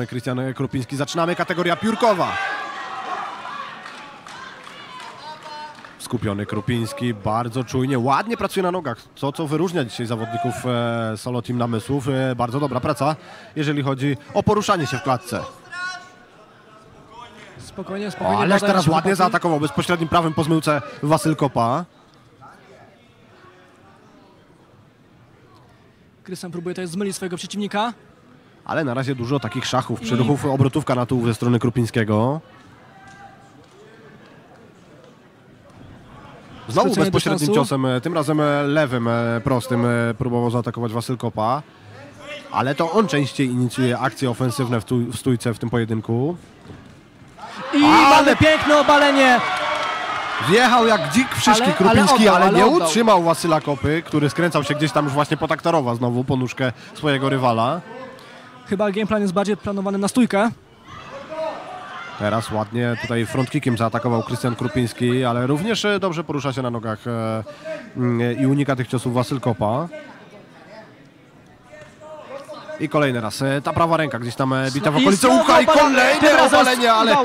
strony Krystian Krupiński. Zaczynamy kategoria piórkowa. Skupiony Krupiński, bardzo czujnie, ładnie pracuje na nogach, co, co wyróżnia dzisiaj zawodników e, Solo Team Namysłów. E, bardzo dobra praca, jeżeli chodzi o poruszanie się w klatce. Spokojnie, spokojnie. O, ależ teraz ładnie zaatakował bezpośrednim prawym po zmyłce Wasyl Kopa. Krystian próbuje tutaj zmylić swojego przeciwnika. Ale na razie dużo takich szachów, przyruchów, obrotówka na tył ze strony Krupińskiego. Znowu bezpośrednim ciosem, e, tym razem e, lewym, e, prostym próbował zaatakować Wasyl Kopa. Ale to on częściej inicjuje akcje ofensywne w, tu, w stójce w tym pojedynku. I Ale- mamy piękne obalenie. Wjechał jak dzik w szyszki Ale- Krupiński, ale, ale nie oddał. utrzymał Wasyla Kopy, który skręcał się gdzieś tam już właśnie po taktarowa znowu po nóżkę swojego rywala. Chyba gameplan jest bardziej planowany na stójkę. Teraz ładnie tutaj frontkickiem zaatakował Krystian Krupiński, ale również e, dobrze porusza się na nogach e, mm, i unika tych ciosów Wasyl Kopa. I kolejny raz. e, Ta prawa ręka gdzieś tam bita w okolicy ucha i kolejne obalenie, ale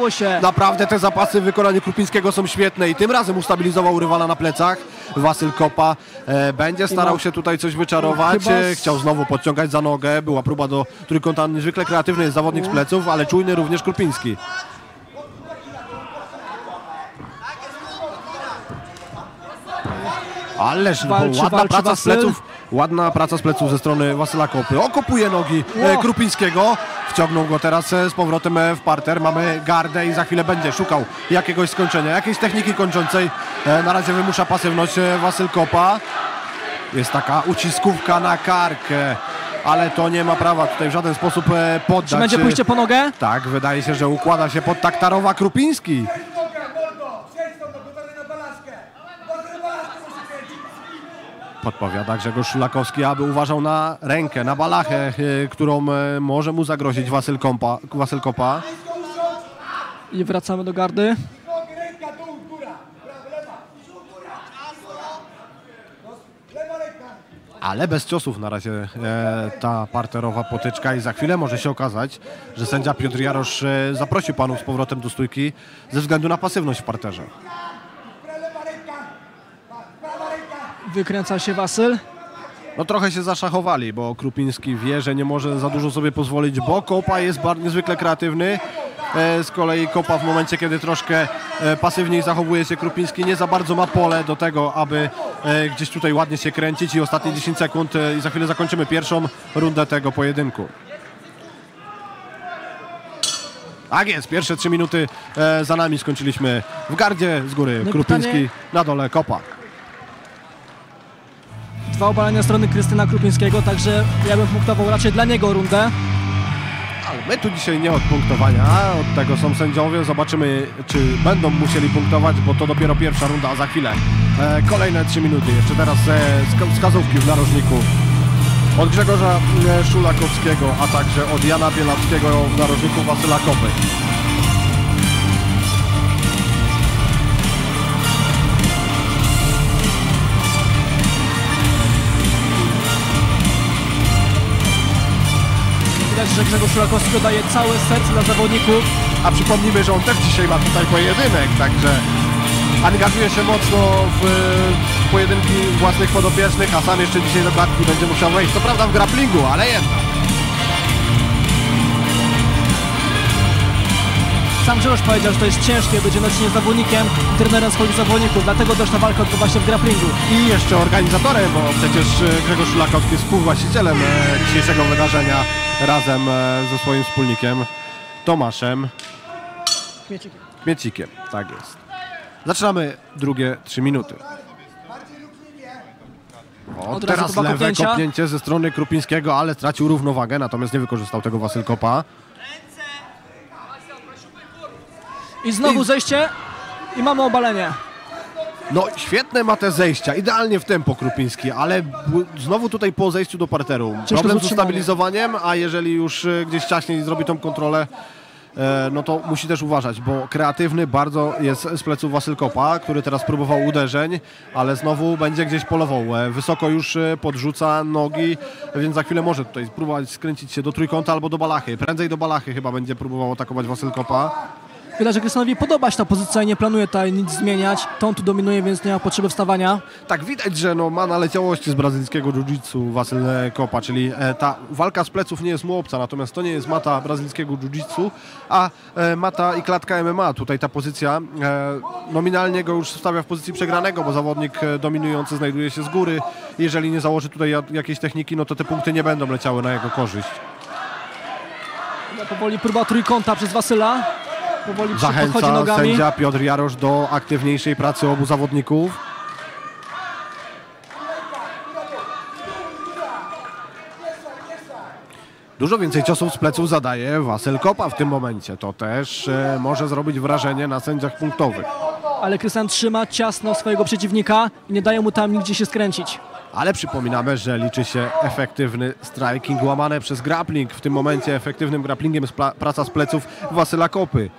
naprawdę te zapasy w wykonaniu Krupińskiego są świetne i tym razem ustabilizował rywala na plecach. Wasyl Kopa e, będzie starał się tutaj coś wyczarować. Chciał znowu podciągać za nogę. Była próba do trójkąta. Niezwykle kreatywny jest zawodnik z pleców, ale czujny również Krupiński. Ależ Walczy, ładna walczy praca z pleców. Ładna praca z pleców ze strony Wasyla Kopy. Okopuje nogi e, Ło. Krupińskiego. Wciągnął go teraz e, z powrotem e, w parter. Mamy gardę i za chwilę będzie szukał jakiegoś skończenia, jakiejś techniki kończącej. Na razie wymusza pasywność Wasyl Kopa. Jest taka uciskówka na karkę, ale to nie ma prawa tutaj w żaden sposób poddać. Czy będzie pójście po nogę? Tak, wydaje się, że układa się pod taktarowa Krupiński. Podpowiada Grzegorz Szulakowski, aby uważał na rękę, na balachę, e, którą e, może mu zagrozić Wasyl, Kompa, Wasyl Kopa. I wracamy do gardy. Ale bez ciosów na razie e, ta parterowa potyczka i za chwilę może się okazać, że sędzia Piotr Jarosz e, zaprosił panów z powrotem do stójki ze względu na pasywność w parterze. Wykręca się Wasyl. No trochę się zaszachowali, bo Krupiński wie, że nie może za dużo sobie pozwolić, bo Kopa jest bardzo niezwykle kreatywny. E, Z kolei Kopa w momencie, kiedy troszkę e, pasywniej zachowuje się Krupiński, nie za bardzo ma pole do tego, aby e, gdzieś tutaj ładnie się kręcić i ostatnie 10 sekund i za chwilę zakończymy pierwszą rundę tego pojedynku. Tak jest, pierwsze 3 minuty za nami skończyliśmy w gardzie z góry No Krupiński, pytanie- na dole Kopa. Dwa obalenia strony Krystyna Krupińskiego, także ja bym punktował raczej dla niego rundę. Ale my tu dzisiaj nie od punktowania, od tego są sędziowie. Zobaczymy, czy będą musieli punktować, bo to dopiero pierwsza runda, a za chwilę e, kolejne 3 minuty. Jeszcze teraz e, sk- wskazówki w narożniku od Grzegorza e, Szulakowskiego, a także od Jana Bielawskiego w narożniku Wasyla Kopy. Widać, że Grzegorz Szulakowski daje całe serce dla zawodników. A przypomnijmy, że on też dzisiaj ma tutaj pojedynek, także angażuje się mocno w pojedynki własnych podopiecznych, a sam jeszcze dzisiaj do klatki będzie musiał wejść. To prawda w grapplingu, ale jednak. Sam Grzegorz powiedział, że to jest ciężkie, będzie naciśnie zawodnikiem, trenerem swoich zawodników, dlatego też ta walka odbywa się w grapplingu. I jeszcze organizatorem, bo przecież e, Grzegorz Szulakowski jest współwłaścicielem e, dzisiejszego wydarzenia razem e, ze swoim wspólnikiem Tomaszem Kmiecikiem. Tak jest. Zaczynamy drugie trzy minuty. O, teraz lewe kopnięcie ze strony Krupińskiego, ale stracił równowagę, natomiast nie wykorzystał tego Wasyl Kopa. I znowu zejście i mamy obalenie. No, świetne ma te zejścia, idealnie w tempo Krupiński, ale znowu tutaj po zejściu do parteru. Ciężko Problem z ustabilizowaniem, a jeżeli już e, gdzieś wcześniej zrobi tą kontrolę, e, no to musi też uważać, bo kreatywny bardzo jest z pleców Wasyl Kopa, który teraz próbował uderzeń, ale znowu będzie gdzieś polował. E, Wysoko już podrzuca nogi, więc za chwilę może tutaj spróbować skręcić się do trójkąta albo do balachy. Prędzej do balachy chyba będzie próbował atakować Wasyl Kopa. Widać, że Krystianowi podoba się ta pozycja i nie planuje tutaj nic zmieniać. To on tu dominuje, więc nie ma potrzeby wstawania. Tak, widać, że no, ma naleciałości z brazylijskiego jiu-jitsu Wasyl Kopa, czyli e, ta walka z pleców nie jest mu obca, natomiast to nie jest mata brazylijskiego jiu-jitsu, a e, mata i klatka MMA. Tutaj ta pozycja e, nominalnie go już stawia w pozycji przegranego, bo zawodnik dominujący znajduje się z góry. Jeżeli nie założy tutaj ja- jakiejś techniki, no to te punkty nie będą leciały na jego korzyść. Powoli próba trójkąta przez Wasyla. Powoli Zachęca nogami. sędzia Piotr Jarosz do aktywniejszej pracy obu zawodników. Dużo więcej ciosów z pleców zadaje Wasyl Kopa w tym momencie. To też e, może zrobić wrażenie na sędziach punktowych. Ale Krystian trzyma ciasno swojego przeciwnika i nie daje mu tam nigdzie się skręcić. Ale przypominamy, że liczy się efektywny striking łamane przez grappling. W tym momencie efektywnym grapplingiem jest praca z pleców Wasyla Kopy.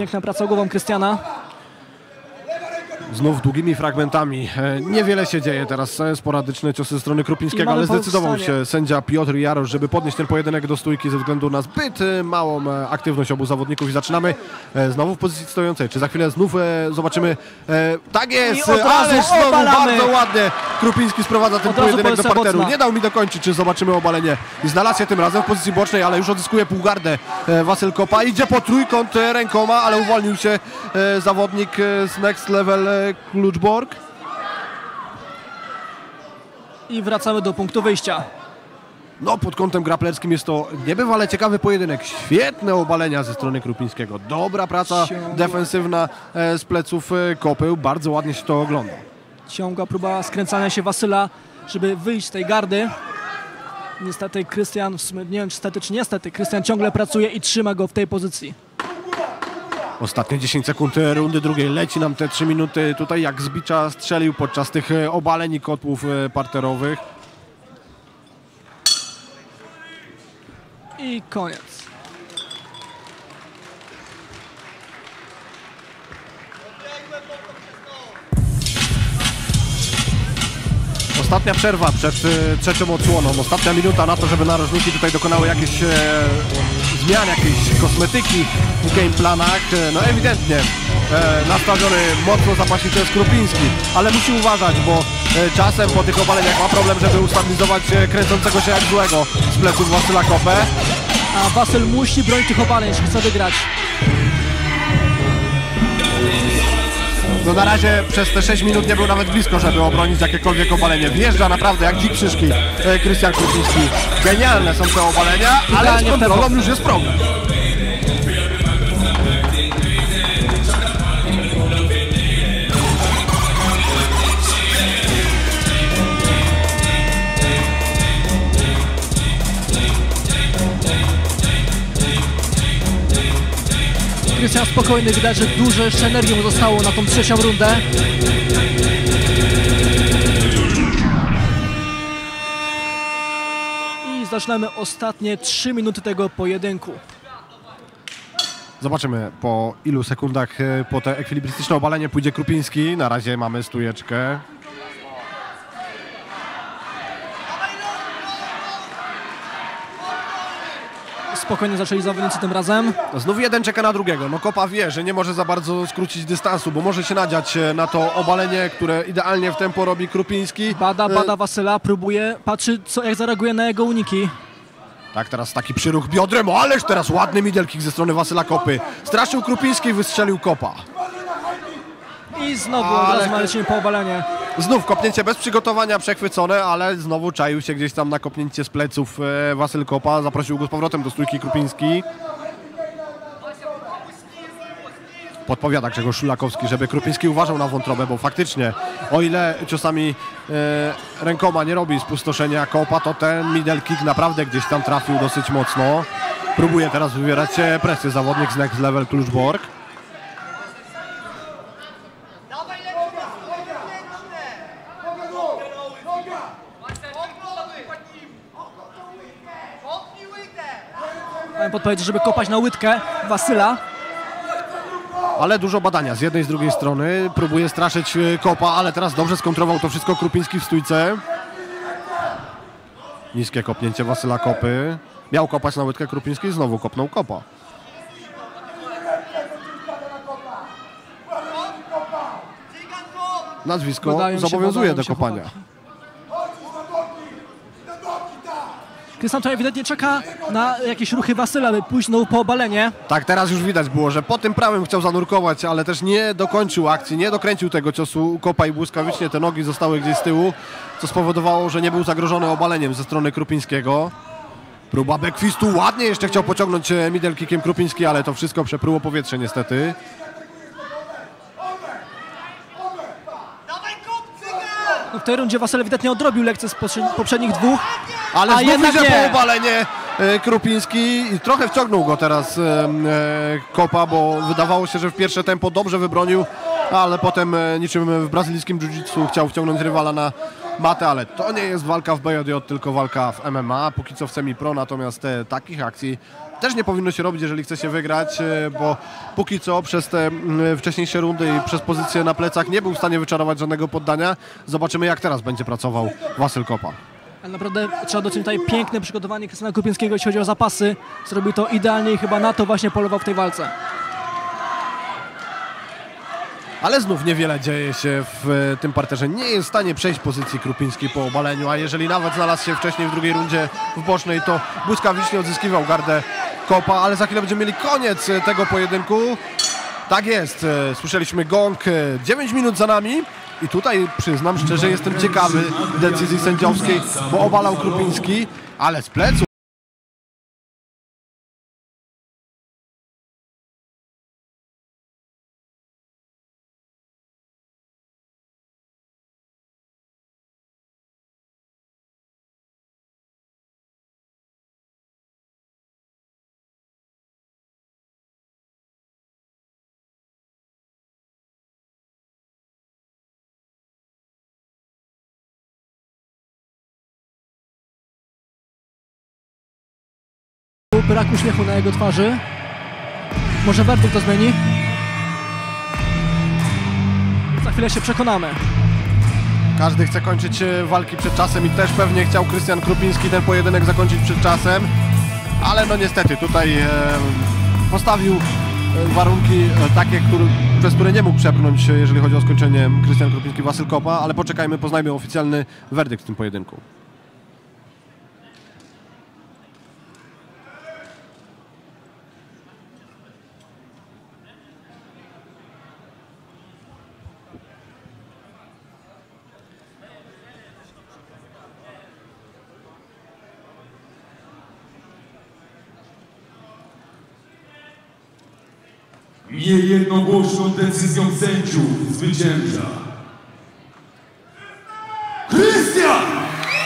Piękna praca głową Krystiana. Znów długimi fragmentami. E, Niewiele się dzieje teraz. e, Sporadyczne ciosy ze strony Krupińskiego, ale zdecydował się sędzia Piotr Jarosz, żeby podnieść ten pojedynek do stójki ze względu na zbyt e, małą aktywność obu zawodników. I zaczynamy znowu w pozycji stojącej. Czy za chwilę znów zobaczymy... Tak jest! Znowu obalamy. bardzo ładnie Krupiński sprowadza ten pojedynek do parteru. boczna. Nie dał mi dokończyć, czy zobaczymy obalenie. I znalazł się tym razem w pozycji bocznej, ale już odzyskuje półgardę Wasyl Kopa. Idzie po trójkąt rękoma, ale uwolnił się zawodnik z Next Level Kluczborg. I wracamy do punktu wyjścia. No, pod kątem graplerskim jest to niebywale ciekawy pojedynek. Świetne obalenia ze strony Krupińskiego. Dobra praca Ciągłe. defensywna e, z pleców e, Kopy. Bardzo ładnie się to ogląda. Ciągła próba skręcania się Wasyla, żeby wyjść z tej gardy. Niestety Krystian, nie wiem czy niestety czy niestety, Krystian ciągle pracuje i trzyma go w tej pozycji. Ostatnie 10 sekund e, rundy drugiej. Leci nam te 3 minuty tutaj jak z bicza strzelił podczas tych e, obaleń i kotłów e, parterowych. I koniec. Ostatnia przerwa przed e, trzecią odsłoną. Ostatnia minuta na to, żeby narożniki tutaj dokonały jakieś e, zmian, jakieś kosmetyki w gameplanach. E, no ewidentnie e, nastawiony mocno zapaśniczy jest ale musi uważać, bo e, czasem po tych obaleniach ma problem, żeby ustabilizować e, kręcącego się jak złego z pleców Wasyla Kopę. A Wasyl musi bronić tych obaleń, jeśli chce wygrać. No na razie przez te 6 minut nie był nawet blisko, żeby obronić jakiekolwiek obalenie. Wjeżdża naprawdę jak dzik przyszki e, Krystian Krupiński. Genialne są te obalenia, ale z kontrolą już jest problem. Krystian spokojny, widać, że dużo jeszcze energii mu zostało na tą trzecią rundę. I zaczynamy ostatnie 3 minuty tego pojedynku. Zobaczymy po ilu sekundach e, po te ekwilibrystyczne obalenie pójdzie Krupiński. Na razie mamy stujeczkę. Spokojnie zaczęli zawodnicy tym razem. Znów jeden czeka na drugiego. No Kopa wie, że nie może za bardzo skrócić dystansu, bo może się nadziać e, na to obalenie, które idealnie w tempo robi Krupiński. Bada, E, bada Wasyla, próbuje, patrzy co, jak zareaguje na jego uniki. Tak, teraz taki przyruch biodrem, o, ależ teraz ładny middle kick ze strony Wasyla Kopy. Straszył Krupiński, wystrzelił Kopa. I znowu Ale- od razu po obalenie. Znów kopnięcie bez przygotowania, przechwycone, ale znowu czaił się gdzieś tam na kopnięcie z pleców e, Wasyl Kopa. Zaprosił go z powrotem do stójki Krupiński. Podpowiada Grzegorz Szulakowski, żeby Krupiński uważał na wątrobę, bo faktycznie o ile ciosami e, rękoma nie robi spustoszenia Kopa, to ten middle kick naprawdę gdzieś tam trafił dosyć mocno. Próbuje teraz wywierać presję zawodnik z Next Level Kluczborg. Miałem podpowiedzieć, żeby kopać na łydkę Wasyla. Ale dużo badania z jednej i z drugiej strony. Próbuje straszyć e, kopa, ale teraz dobrze skontrował to wszystko Krupiński w stójce. Niskie kopnięcie Wasyla Kopy. Miał kopać na łydkę Krupiński, znowu kopnął kopa. Nazwisko zobowiązuje do kopania. chłopaki. Krystian ewidentnie czeka na jakieś ruchy Wasyla, by pójść znowu po obalenie. Tak, teraz już widać było, że po tym prawym chciał zanurkować, ale też nie dokończył akcji, nie dokręcił tego ciosu kopa i błyskawicznie te nogi zostały gdzieś z tyłu, co spowodowało, że nie był zagrożony obaleniem ze strony Krupińskiego. Próba backfistu, ładnie jeszcze chciał pociągnąć e, middle kickiem Krupiński, ale to wszystko przepruło powietrze niestety. No w tej rundzie Wasyl ewidentnie odrobił lekcję z poprze- poprzednich dwóch. Ale A znów idzie nie. po obalenie e, Krupiński i trochę wciągnął go teraz e, e, Kopa, bo wydawało się, że w pierwsze tempo dobrze wybronił, ale potem niczym w brazylijskim jiu-jitsu chciał wciągnąć rywala na matę, ale to nie jest walka w BJJ, tylko walka w MMA, póki co w semi-pro, natomiast e, takich akcji też nie powinno się robić, jeżeli chce się wygrać, e, bo póki co przez te wcześniejsze rundy i przez pozycję na plecach nie był w stanie wyczarować żadnego poddania. Zobaczymy jak teraz będzie pracował Wasyl Kopa. Ale naprawdę trzeba docenić tutaj piękne przygotowanie Krystiana Krupińskiego, jeśli chodzi o zapasy. Zrobił to idealnie i chyba na to właśnie polował w tej walce. Ale znów niewiele dzieje się w e, tym parterze. Nie jest w stanie przejść pozycji Krupiński po obaleniu, a jeżeli nawet znalazł się wcześniej w drugiej rundzie w bocznej, to błyskawicznie odzyskiwał gardę Kopa, ale za chwilę będziemy mieli koniec e, tego pojedynku. Tak jest, e, słyszeliśmy gong, e, 9 minut za nami i tutaj przyznam szczerze, jestem ciekawy decyzji sędziowskiej, bo obalał Krupiński, ale z pleców. Brak uśmiechu na jego twarzy. Może werdykt to zmieni? Za chwilę się przekonamy. Każdy chce kończyć e, walki przed czasem i też pewnie chciał Krystian Krupiński ten pojedynek zakończyć przed czasem, ale no niestety tutaj e, postawił e, warunki takie, przez które nie mógł przepchnąć, jeżeli chodzi o skończenie Krystian Krupiński Wasyl Kopa, ale poczekajmy, poznajmy oficjalny werdykt w tym pojedynku. Niejednogłośną decyzją sędziów zwycięża Krystian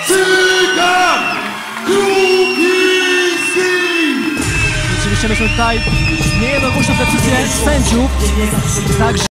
Cygan Krupiński! Oczywiście myśmy tutaj niejednogłośną decyzję sędziów. Także